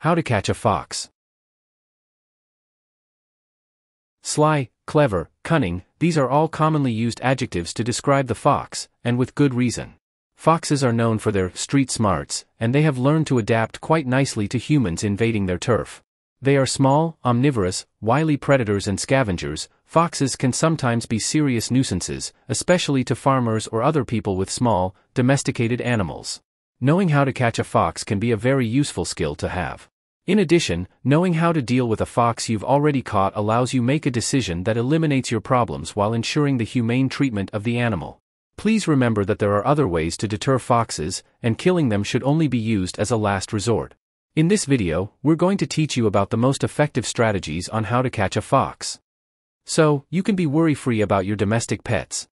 How to catch a fox. Sly, clever, cunning, these are all commonly used adjectives to describe the fox, and with good reason. Foxes are known for their street smarts, and they have learned to adapt quite nicely to humans invading their turf. They are small, omnivorous, wily predators and scavengers. Foxes can sometimes be serious nuisances, especially to farmers or other people with small, domesticated animals. Knowing how to catch a fox can be a very useful skill to have. In addition, knowing how to deal with a fox you've already caught allows you make a decision that eliminates your problems while ensuring the humane treatment of the animal. Please remember that there are other ways to deter foxes, and killing them should only be used as a last resort. In this video, we're going to teach you about the most effective strategies on how to catch a fox. So, you can be worry-free about your domestic pets.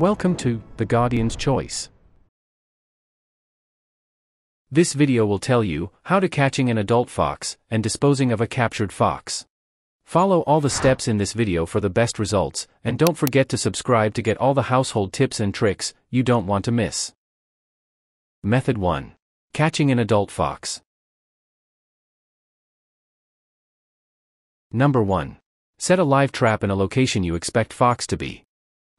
Welcome to The Guardian's Choice. This video will tell you how to catching an adult fox and disposing of a captured fox. Follow all the steps in this video for the best results, and don't forget to subscribe to get all the household tips and tricks you don't want to miss. Method 1. Catching an adult fox. Number 1. Set a live trap in a location you expect fox to be.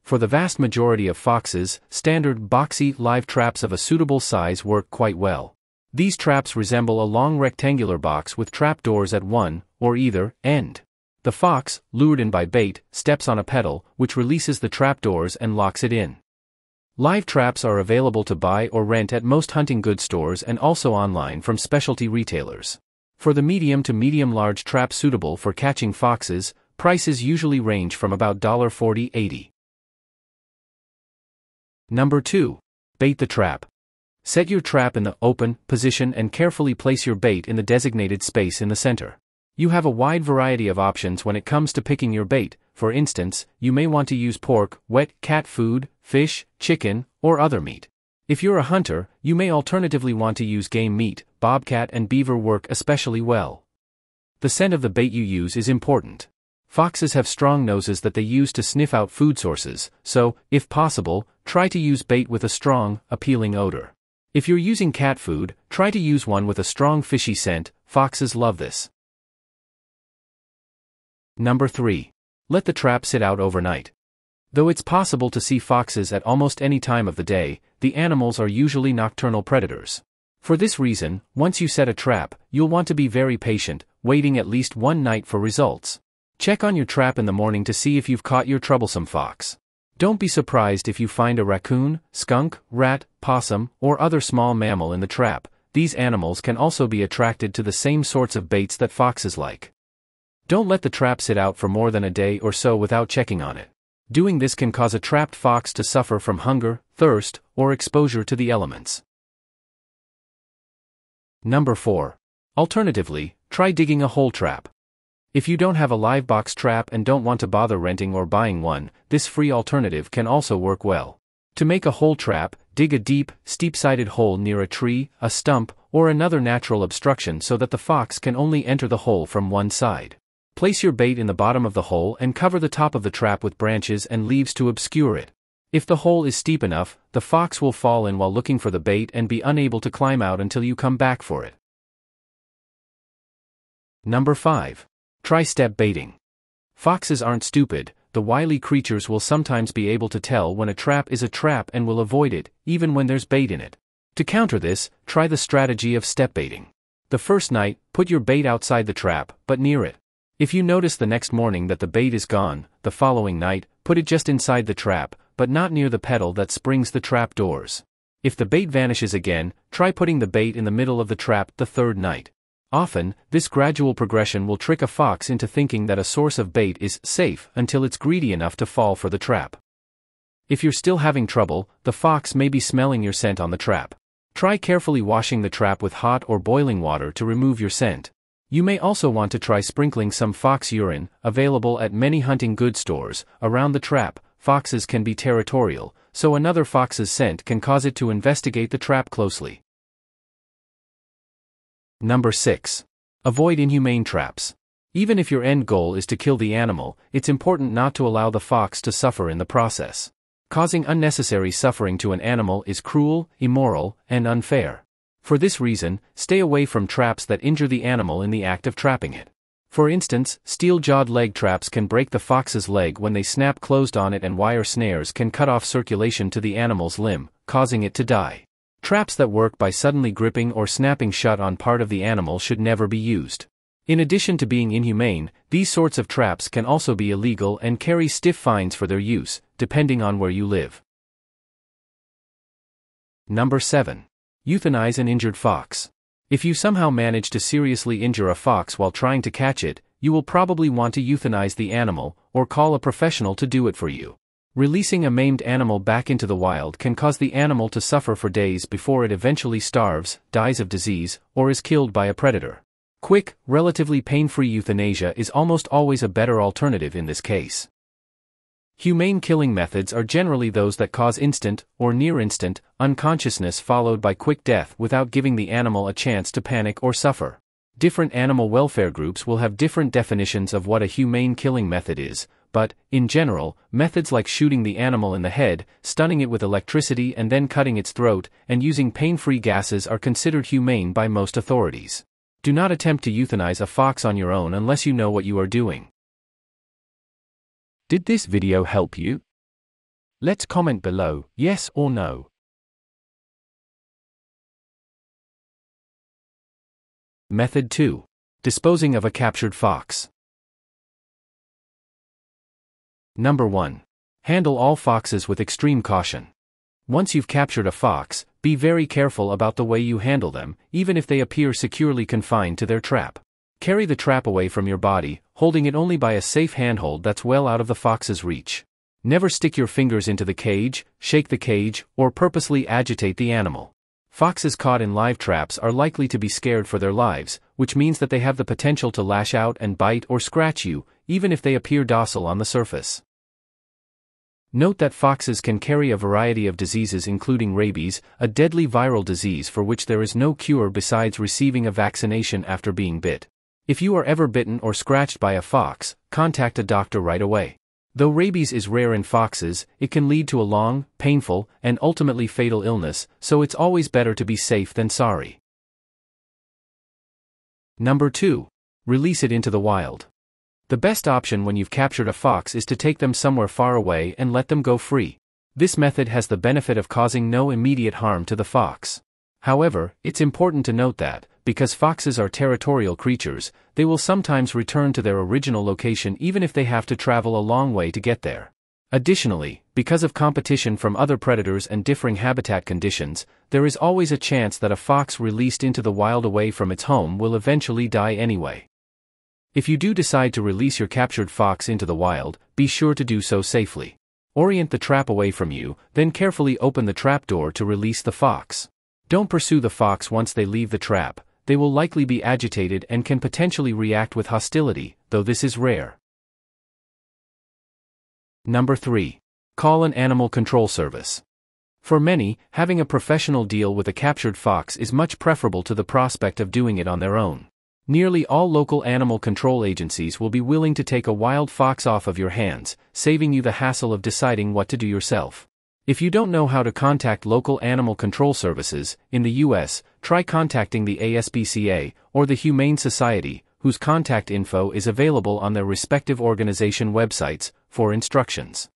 For the vast majority of foxes, standard boxy live traps of a suitable size work quite well. These traps resemble a long rectangular box with trap doors at one, or either, end. The fox, lured in by bait, steps on a pedal, which releases the trap doors and locks it in. Live traps are available to buy or rent at most hunting goods stores and also online from specialty retailers. For the medium to medium large trap suitable for catching foxes, prices usually range from about $40.80. Number 2. Bait the trap. Set your trap in the open position and carefully place your bait in the designated space in the center. You have a wide variety of options when it comes to picking your bait. For instance, you may want to use pork, wet cat food, fish, chicken, or other meat. If you're a hunter, you may alternatively want to use game meat, bobcat and beaver work especially well. The scent of the bait you use is important. Foxes have strong noses that they use to sniff out food sources, so, if possible, try to use bait with a strong, appealing odor. If you're using cat food, try to use one with a strong fishy scent, foxes love this. Number 3. Let the trap sit out overnight. Though it's possible to see foxes at almost any time of the day, the animals are usually nocturnal predators. For this reason, once you set a trap, you'll want to be very patient, waiting at least one night for results. Check on your trap in the morning to see if you've caught your troublesome fox. Don't be surprised if you find a raccoon, skunk, rat, possum, or other small mammal in the trap. These animals can also be attracted to the same sorts of baits that foxes like. Don't let the trap sit out for more than a day or so without checking on it. Doing this can cause a trapped fox to suffer from hunger, thirst, or exposure to the elements. Number 4. Alternatively, try digging a hole trap. If you don't have a live box trap and don't want to bother renting or buying one, this free alternative can also work well. To make a hole trap, dig a deep, steep-sided hole near a tree, a stump, or another natural obstruction so that the fox can only enter the hole from one side. Place your bait in the bottom of the hole and cover the top of the trap with branches and leaves to obscure it. If the hole is steep enough, the fox will fall in while looking for the bait and be unable to climb out until you come back for it. Number 5. Try step baiting. Foxes aren't stupid, the wily creatures will sometimes be able to tell when a trap is a trap and will avoid it, even when there's bait in it. To counter this, try the strategy of step baiting. The first night, put your bait outside the trap, but near it. If you notice the next morning that the bait is gone, the following night, put it just inside the trap, but not near the pedal that springs the trap doors. If the bait vanishes again, try putting the bait in the middle of the trap the third night. Often, this gradual progression will trick a fox into thinking that a source of bait is safe until it's greedy enough to fall for the trap. If you're still having trouble, the fox may be smelling your scent on the trap. Try carefully washing the trap with hot or boiling water to remove your scent. You may also want to try sprinkling some fox urine, available at many hunting goods stores, around the trap. Foxes can be territorial, so another fox's scent can cause it to investigate the trap closely. Number 6. Avoid inhumane traps. Even if your end goal is to kill the animal, it's important not to allow the fox to suffer in the process. Causing unnecessary suffering to an animal is cruel, immoral, and unfair. For this reason, stay away from traps that injure the animal in the act of trapping it. For instance, steel-jawed leg traps can break the fox's leg when they snap closed on it and wire snares can cut off circulation to the animal's limb, causing it to die. Traps that work by suddenly gripping or snapping shut on part of the animal should never be used. In addition to being inhumane, these sorts of traps can also be illegal and carry stiff fines for their use, depending on where you live. Number 7. Euthanize an injured fox. If you somehow manage to seriously injure a fox while trying to catch it, you will probably want to euthanize the animal, or call a professional to do it for you. Releasing a maimed animal back into the wild can cause the animal to suffer for days before it eventually starves, dies of disease, or is killed by a predator. Quick, relatively pain-free euthanasia is almost always a better alternative in this case. Humane killing methods are generally those that cause instant, or near instant, unconsciousness followed by quick death without giving the animal a chance to panic or suffer. Different animal welfare groups will have different definitions of what a humane killing method is, but, in general, methods like shooting the animal in the head, stunning it with electricity and then cutting its throat, and using pain-free gases are considered humane by most authorities. Do not attempt to euthanize a fox on your own unless you know what you are doing. Did this video help you? Let's comment below, yes or no. Method 2. Disposing of a captured fox. Number 1. Handle all foxes with extreme caution. Once you've captured a fox, be very careful about the way you handle them, even if they appear securely confined to their trap. Carry the trap away from your body, holding it only by a safe handhold that's well out of the fox's reach. Never stick your fingers into the cage, shake the cage, or purposely agitate the animal. Foxes caught in live traps are likely to be scared for their lives, which means that they have the potential to lash out and bite or scratch you, even if they appear docile on the surface. Note that foxes can carry a variety of diseases including rabies, a deadly viral disease for which there is no cure besides receiving a vaccination after being bit. If you are ever bitten or scratched by a fox, contact a doctor right away. Though rabies is rare in foxes, it can lead to a long, painful, and ultimately fatal illness, so it's always better to be safe than sorry. Number 2. Release it into the wild. The best option when you've captured a fox is to take them somewhere far away and let them go free. This method has the benefit of causing no immediate harm to the fox. However, it's important to note that, because foxes are territorial creatures, they will sometimes return to their original location even if they have to travel a long way to get there. Additionally, because of competition from other predators and differing habitat conditions, there is always a chance that a fox released into the wild away from its home will eventually die anyway. If you do decide to release your captured fox into the wild, be sure to do so safely. Orient the trap away from you, then carefully open the trap door to release the fox. Don't pursue the fox once they leave the trap, they will likely be agitated and can potentially react with hostility, though this is rare. Number 3. Call an animal control service. For many, having a professional deal with a captured fox is much preferable to the prospect of doing it on their own. Nearly all local animal control agencies will be willing to take a wild fox off of your hands, saving you the hassle of deciding what to do yourself. If you don't know how to contact local animal control services, in the U.S., try contacting the ASPCA or the Humane Society, whose contact info is available on their respective organization websites, for instructions.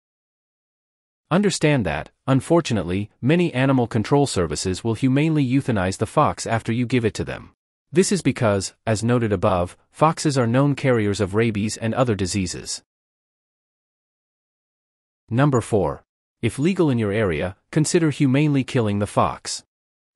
Understand that, unfortunately, many animal control services will humanely euthanize the fox after you give it to them. This is because, as noted above, foxes are known carriers of rabies and other diseases. Number 4. If legal in your area, consider humanely killing the fox.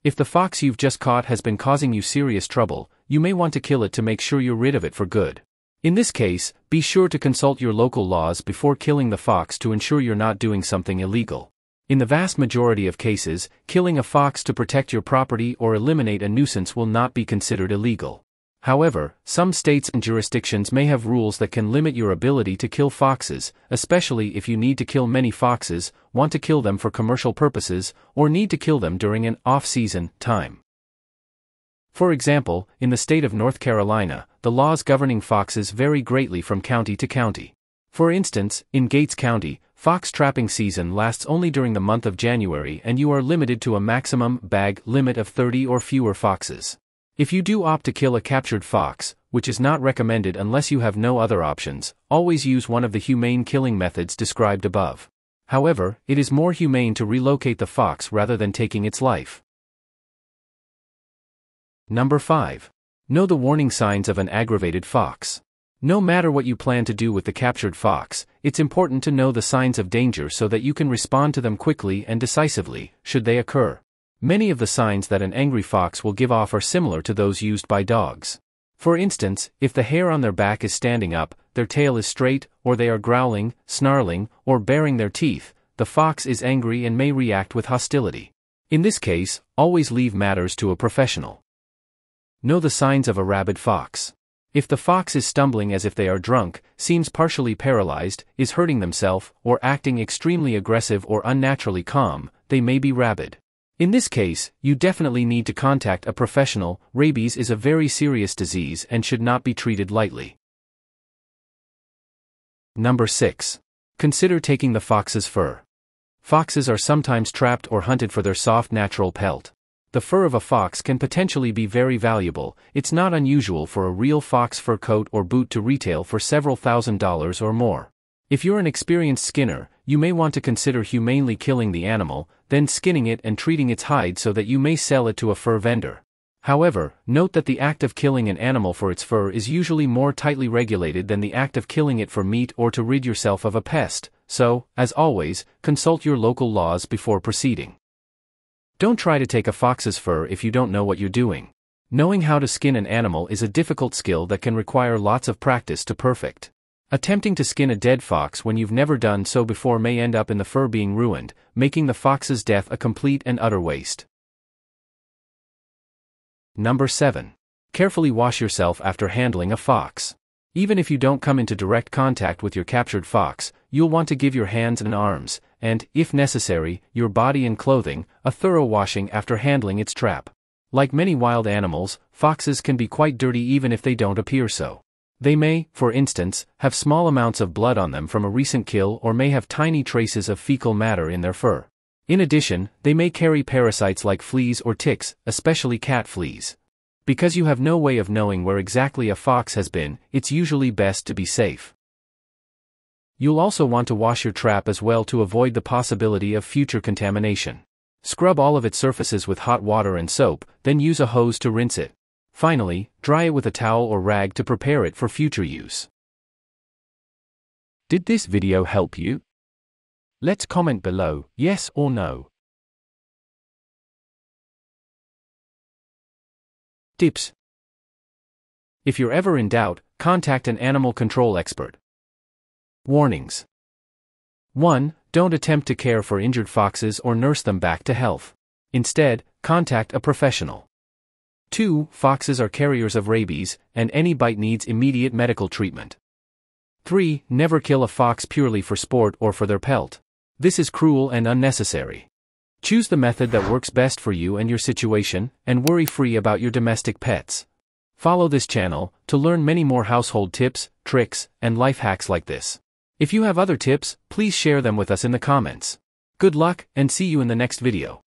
If the fox you've just caught has been causing you serious trouble, you may want to kill it to make sure you're rid of it for good. In this case, be sure to consult your local laws before killing the fox to ensure you're not doing something illegal. In the vast majority of cases, killing a fox to protect your property or eliminate a nuisance will not be considered illegal. However, some states and jurisdictions may have rules that can limit your ability to kill foxes, especially if you need to kill many foxes, want to kill them for commercial purposes, or need to kill them during an off-season time. For example, in the state of North Carolina, the laws governing foxes vary greatly from county to county. For instance, in Gates County, fox trapping season lasts only during the month of January and you are limited to a maximum bag limit of 30 or fewer foxes. If you do opt to kill a captured fox, which is not recommended unless you have no other options, always use one of the humane killing methods described above. However, it is more humane to relocate the fox rather than taking its life. Number 5. Know the warning signs of an aggravated fox. No matter what you plan to do with the captured fox, it's important to know the signs of danger so that you can respond to them quickly and decisively, should they occur. Many of the signs that an angry fox will give off are similar to those used by dogs. For instance, if the hair on their back is standing up, their tail is straight, or they are growling, snarling, or baring their teeth, the fox is angry and may react with hostility. In this case, always leave matters to a professional. Know the signs of a rabid fox. If the fox is stumbling as if they are drunk, seems partially paralyzed, is hurting themselves, or acting extremely aggressive or unnaturally calm, they may be rabid. In this case, you definitely need to contact a professional. Rabies is a very serious disease and should not be treated lightly. Number 6. Consider taking the fox's fur. Foxes are sometimes trapped or hunted for their soft natural pelt. The fur of a fox can potentially be very valuable, it's not unusual for a real fox fur coat or boot to retail for several thousand dollars or more. If you're an experienced skinner, you may want to consider humanely killing the animal, then skinning it and treating its hide so that you may sell it to a fur vendor. However, note that the act of killing an animal for its fur is usually more tightly regulated than the act of killing it for meat or to rid yourself of a pest, so, as always, consult your local laws before proceeding. Don't try to take a fox's fur if you don't know what you're doing. Knowing how to skin an animal is a difficult skill that can require lots of practice to perfect. Attempting to skin a dead fox when you've never done so before may end up in the fur being ruined, making the fox's death a complete and utter waste. Number 7. Carefully wash yourself after handling a fox. Even if you don't come into direct contact with your captured fox, you'll want to give your hands and arms, and, if necessary, your body and clothing, a thorough washing after handling its trap. Like many wild animals, foxes can be quite dirty even if they don't appear so. They may, for instance, have small amounts of blood on them from a recent kill or may have tiny traces of fecal matter in their fur. In addition, they may carry parasites like fleas or ticks, especially cat fleas. Because you have no way of knowing where exactly a fox has been, it's usually best to be safe. You'll also want to wash your trap as well to avoid the possibility of future contamination. Scrub all of its surfaces with hot water and soap, then use a hose to rinse it. Finally, dry it with a towel or rag to prepare it for future use. Did this video help you? Let's comment below, yes or no. Tips If you're ever in doubt, contact an animal control expert. Warnings 1. Don't attempt to care for injured foxes or nurse them back to health. Instead, contact a professional. 2. Foxes are carriers of rabies, and any bite needs immediate medical treatment. 3. Never kill a fox purely for sport or for their pelt. This is cruel and unnecessary. Choose the method that works best for you and your situation, and worry free about your domestic pets. Follow this channel to learn many more household tips, tricks, and life hacks like this. If you have other tips, please share them with us in the comments. Good luck, and see you in the next video.